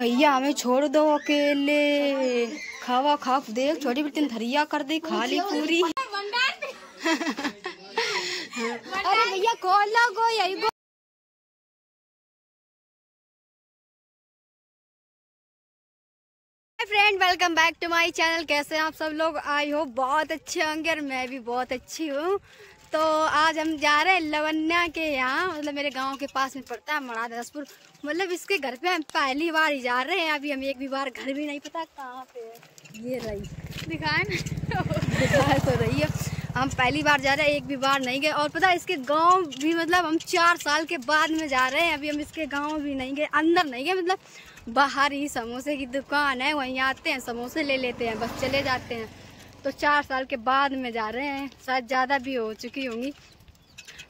भैया, हमें छोड़ दो अकेले। खावा खा देख, छोटी बेटी धरिया कर दी खाली पूरी। अरे भैया खोल गो यही friend welcome back to my channel कैसे हैं आप सब लोग? आई हो बहुत अच्छे होंगे और मैं भी बहुत अच्छी हूँ। तो आज हम जा रहे हैं लवन्या के यहाँ मतलब मेरे गाँव के पास में पड़ता है मड़ा मतलब इसके घर पे हम पहली बार ही जा रहे हैं, अभी हम एक भी बार घर भी नहीं, पता कहाँ पे है? ये रही। दिखाए ना? दिखा तो रही है। हम पहली बार जा रहे हैं, एक भी बार नहीं गए। और पता इसके गाँव भी मतलब हम चार साल के बाद में जा रहे हैं। अभी हम इसके गाँव भी नहीं गए, अंदर नहीं गए मतलब बाहर ही समोसे की दुकान है, वहीं आते हैं, समोसे ले लेते हैं, बस चले जाते हैं। तो चार साल के बाद में जा रहे हैं। शायद ज़्यादा भी हो चुकी होंगी।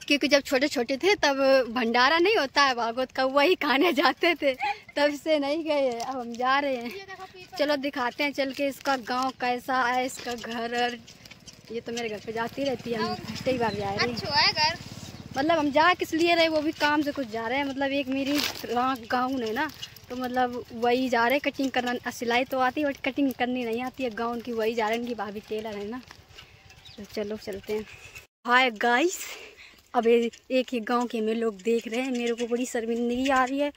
क्योंकि जब छोटे छोटे थे तब भंडारा नहीं होता है भागवत का वही खाने जाते थे। तब से नहीं गए अब हम जा रहे हैं। चलो दिखाते हैं चल के इसका गाँव कैसा है इसका घर। ये तो मेरे घर पे जाती रहती है हम कई बार जा रहे हैं। अच्छा मतलब हम जा किस लिए रहे वो भी काम से कुछ जा रहे हैं। मतलब एक मेरी गाँव है ना तो मतलब वही जा रहे कटिंग करना सिलाई तो आती है बट कटिंग करनी नहीं आती है गाउन की वही जा रहे उनकी भाभी टेलर है ना। तो चलो चलते हैं। हाय गाइस अब एक ही गाँव के हमें लोग देख रहे हैं मेरे को बड़ी शर्मिंदगी आ रही है।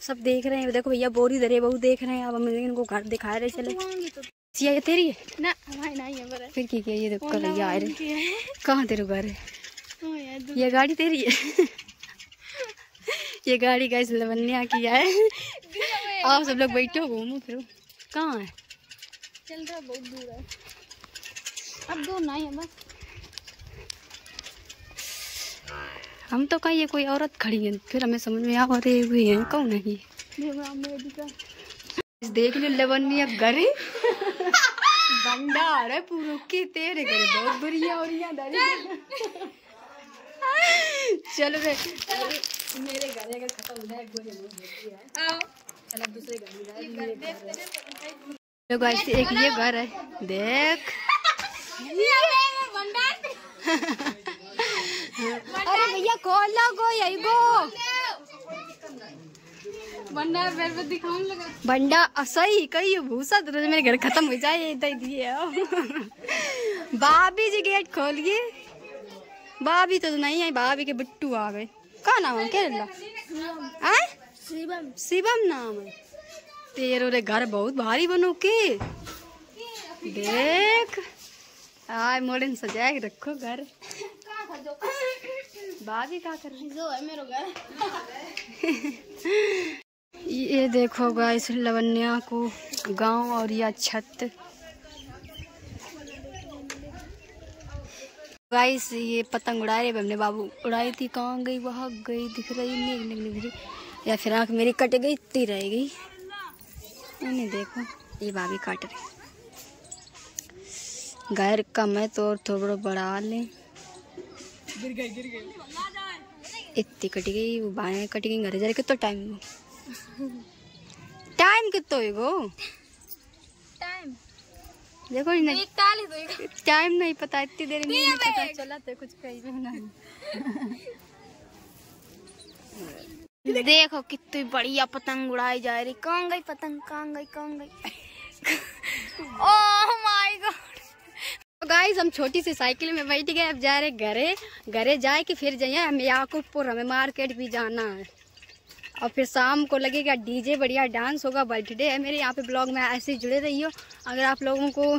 सब देख रहे हैं देखो भैया बोरी दरे बहू देख रहे हैं अब हम इनको घर दिखा रहे चले। ये तेरी है ना हमारी नहीं है फिर की ये देखो कल भैया आ रहे कहाँ तेरे घर है? हाँ ये गाड़ी तेरी है? ये गाड़ी गाइस लवन्या की है। आप सब लोग बैठो घूमो फिरो। कहाँ है? चल रहा बहुत दूर है। अब दूर नहीं है बस। हम तो कहीं ये कोई औरत खड़ी है फिर हमें समझ में आ रहे हुए हैं कौन है ये देख लो लवन्या घर भंडार है पूरा के तेरे घर बहुत बुरी हो रही है चलो। रे। मेरे घर अगर खत्म हो जाए होती है। आओ। चलो दूसरे घर में जाए मेरे घर है तो गाइस एक ये घर है। देख। अरे भैया खोल लो गो यही गो भंडार पैर पे दिखाऊँ लगा। बंडा अ, सही कही भूसा तो मेरे घर खत्म हो जाए इतना दिए भाभी जी गेट खोलिए। भाभी तो नहीं आई भाभी के बिट्टू आ गए। का नाम है? केरला आए शिवम। शिवम नाम है। तेरे रे घर बहुत भारी बनो के। देख। आय मोड़न सजा के रखो घर। भाभी का कर रही जो है मेरा घर। ये देखो गाइस लवन्या को गाँव और यह छत। गाइस ये पतंग उड़ा रहे हमने बाबू उड़ाई थी कहाँ गई वहाँ गई दिख रही नहीं नहीं दिख रही या फिर आँख मेरी कट गई इतनी रह गई। नहीं देखो ये भाभी काट रही घर कम है तो थोड़ा बढ़ा लें। गिर गई गिर गई। इतनी कट गई वो बाएँ कट गई घर जा कितना टाइम टाइम कितना है टाइम देखो नहीं टाइम नहीं पता इतनी देर में नहीं पता चला तो कुछ कही भी नहीं। देखो कितनी बढ़िया पतंग उड़ाई जा रही। कहाँ गई पतंग? कहाँ गई? कहाँ गई? ओह माय गॉड तो गाइस हम छोटी सी साइकिल में बैठ गए अब जा रहे घरे। घरे जाए कि फिर जाइए हम याकूबपुर हमें मार्केट भी जाना है। और फिर शाम को लगेगा डीजे बढ़िया डांस होगा, बर्थडे है मेरे, यहाँ पे ब्लॉग में ऐसे ही जुड़े रहिए अगर आप लोगों को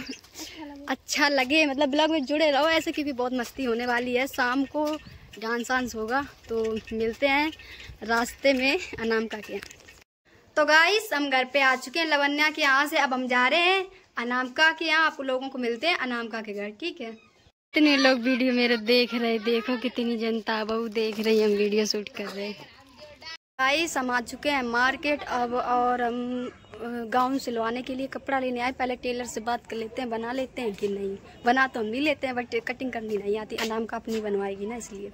अच्छा लगे मतलब ब्लॉग में जुड़े रहो ऐसे, क्योंकि बहुत मस्ती होने वाली है। शाम को डांस वांस होगा तो मिलते हैं रास्ते में अनाम का के तो गाइस हम घर पे आ चुके हैं लवन्या के यहाँ से। अब हम जा रहे हैं अनाम का के यहाँ। आप लोगों को मिलते हैं अनाम का के घर, ठीक है? इतने लोग वीडियो मेरे देख रहे देखो कितनी जनता बहु देख रही हम वीडियो शूट कर रहे गाइस हम आ चुके हैं मार्केट अब और हम गाउन सिलवाने के लिए कपड़ा लेने आए। पहले टेलर से बात कर लेते हैं, बना लेते हैं कि नहीं। बना तो हम भी लेते हैं, बट कटिंग करनी नहीं आती। अनाम का अपनी बनवाएगी ना इसलिए।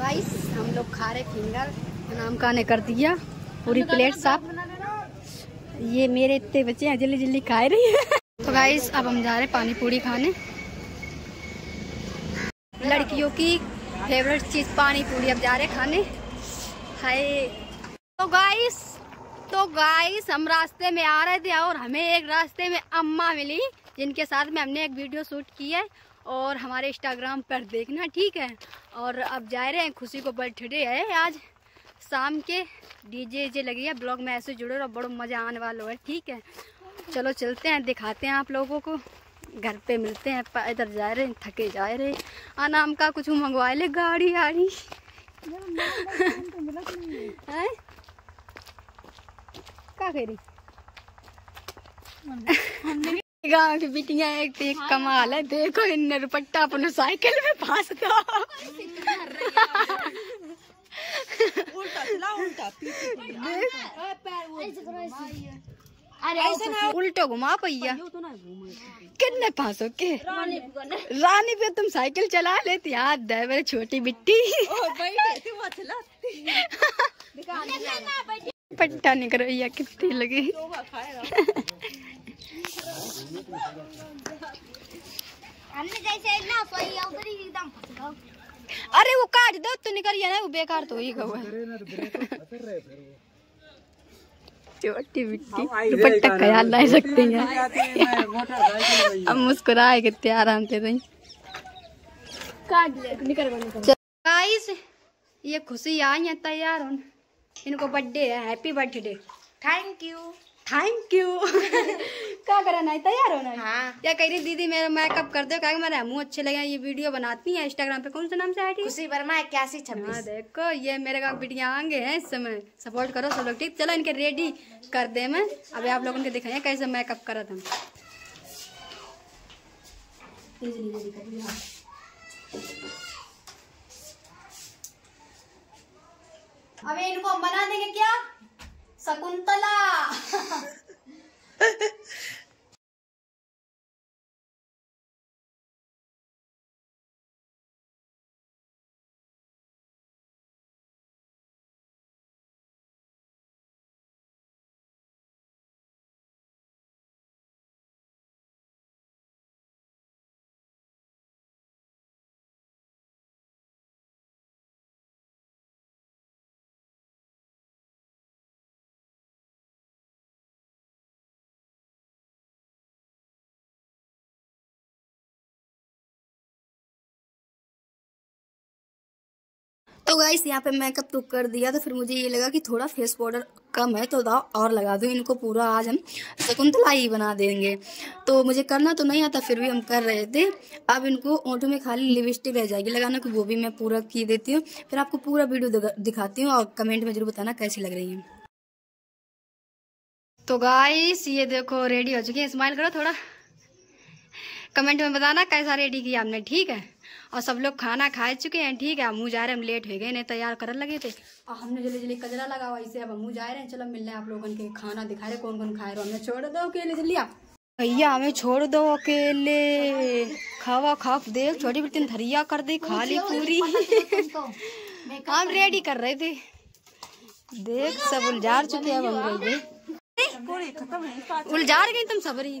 गाइस हम लोग खा रहे फिंगर। अनाम का ने कर दिया। पूरी प्लेट साफ़। ये मेरे इतने बच्चे हैं, जल्दी जल्दी खा रही है। तो गाइस अब हम जा रहे हैं पानी पूरी खाने। लड़कियों की फेवरेट चीज़ पानी पूरी। अब जा रहे खाने। हाय। तो गाइस तो गाइस हम रास्ते में आ रहे थे और हमें एक रास्ते में अम्मा मिली जिनके साथ में हमने एक वीडियो शूट की है और हमारे इंस्टाग्राम पर देखना ठीक है? और अब जा रहे हैं खुशी को बर्थडे है आज। शाम के डीजे जे लगी है ब्लॉग में ऐसे जुड़े और बड़ा मज़ा आने वाला है ठीक है? चलो चलते हैं दिखाते हैं आप लोगों को। घर पे मिलते हैं इधर जा रहे हैं थके जा रहे आ नाम का कुछ मंगवा ले गाड़ी आड़ी हैं? का करी गाँव की बिटिया एक तो एक कमाल है देखो इन रुपट्टा अपने साइकिल में फांस दो। अरे उल्टो घुमा पैया कितने फांसो के? रानी पे तुम साइकिल चला लेती हाथ दे मेरी छोटी बिट्टी? पट्टा नहीं करो या कितनी लगी। हमने जैसे ना सोई उधर एकदम फंस गए। अरे वो काट दो तो निकल गया ना वो बेकार तो ही गवा छोटी दुपट्टा ख्याल ला सकती हैं। अब मुस्कुराए कितने आराम से नहीं काट ले निकल गाइस ये खुशी आई है तैयार होने। इनको बर्थडे है happy birthday thank you thank you क्या करना है तैयार होना है हाँ। क्या कह रही दीदी मेरा मेकअप कर दो क्या मेरे मुँह अच्छे लगे ये वीडियो बनाती है इंस्टाग्राम पे कौन सा नाम से आई खुशी वर्मा इक्यासी हाँ छब्बीस देखो ये मेरे गाँव बिटिया आगे हैं इस समय। सपोर्ट करो सब लोग ठीक? चलो इनके रेडी कर दे मैं। अभी आप लोगों को दिखाएँ कैसे मेकअप करा था। अभी इनको हम बना देंगे क्या? शकुंतला। तो गाइस यहाँ पे मेकअप तो कर दिया तो फिर मुझे ये लगा कि थोड़ा फेस पाउडर कम है तो दाओ और लगा दो इनको पूरा आज हम शकुंतला ही बना देंगे। तो मुझे करना तो नहीं आता, फिर भी हम कर रहे थे। अब इनको ओंठों में खाली लिपस्टिक रह जाएगी लगाना कि, वो भी मैं पूरा की देती हूँ। फिर आपको पूरा वीडियो दिखाती हूँ और कमेंट में ज़रूर बताना कैसी लग रही है। तो गाइस ये देखो रेडी हो चुकी है। स्माइल करो थोड़ा। कमेंट में बताना कैसा रेडी किया हमने, ठीक है? और सब लोग खाना खा चुके हैं ठीक है। हम मुँह जा रहे हम लेट हो गए नहीं तैयार करने लगे थे। और हमने जल्दी जल्दी कजरा लगा हुआ इसे अब हम मुँह जा रहे हैं। चलो मिल रहे हैं आप लोगों के खाना दिखा रहे कौन कौन खाए रहे हमने छोड़ दो अकेले जल्दी आप भैया हमें छोड़ दो अकेले खावा खाफ देख छोटी बर्तन धरिया कर दी खा ली पूरी। हम रेडी कर रहे थे। देख सब उलझार चुके हैं अब हम गए उलझार गई तुम सबरी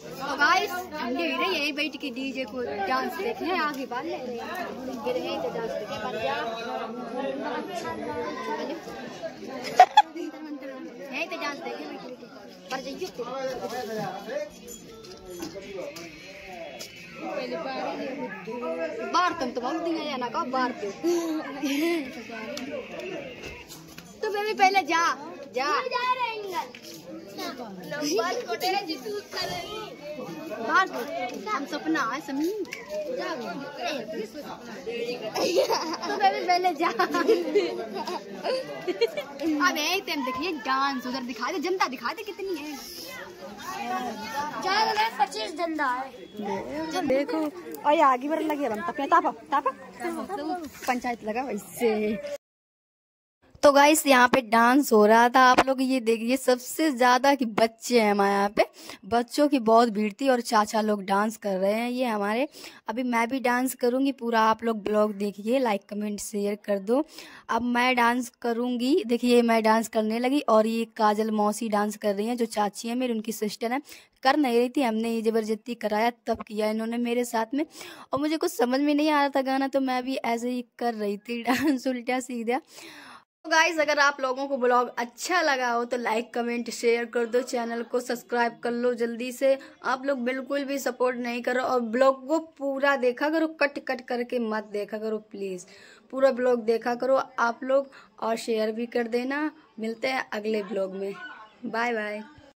तो गाइस यही बैठ के डीजे को डांस आगे बाल गिर गए डांस तो डांस देखे पर जाइयो तो बाहर तुम तो बहुत दिया जाना का बाहर पे तो पहले जा जा। हम सपना है पहले जा अब एक टाइम देखिए डांस उधर दिखा दे जनता दिखा दे कितनी है पच्चीस धंधा है देखो और आगे बढ़ लगे तापा तापा। पंचायत लगा वैसे तो गाइस यहाँ पे डांस हो रहा था। आप लोग ये देखिए, सबसे ज़्यादा कि बच्चे हैं हमारे यहाँ पे। बच्चों की बहुत भीड़ थी और चाचा लोग डांस कर रहे हैं। ये हमारे, अभी मैं भी डांस करूँगी, पूरा आप लोग ब्लॉग देखिए लाइक कमेंट शेयर कर दो। अब मैं डांस करूँगी। देखिए, मैं डांस करने लगी और ये काजल मौसी डांस कर रही हैं, जो चाची है मेरी, उनकी सिस्टर है। कर नहीं रही थी, हमने ये ज़बरदस्ती कराया, तब किया इन्होंने मेरे साथ में। और मुझे कुछ समझ में नहीं आ रहा था गाना तो मैं भी ऐसे ही कर रही थी डांस उल्टा सीधा। तो गाइज़ अगर आप लोगों को ब्लॉग अच्छा लगा हो तो लाइक कमेंट शेयर कर दो चैनल को सब्सक्राइब कर लो जल्दी से। आप लोग बिल्कुल भी सपोर्ट नहीं करो और ब्लॉग को पूरा देखा करो कट कट करके मत देखा करो प्लीज़ पूरा ब्लॉग देखा करो आप लोग और शेयर भी कर देना। मिलते हैं अगले ब्लॉग में। Bye bye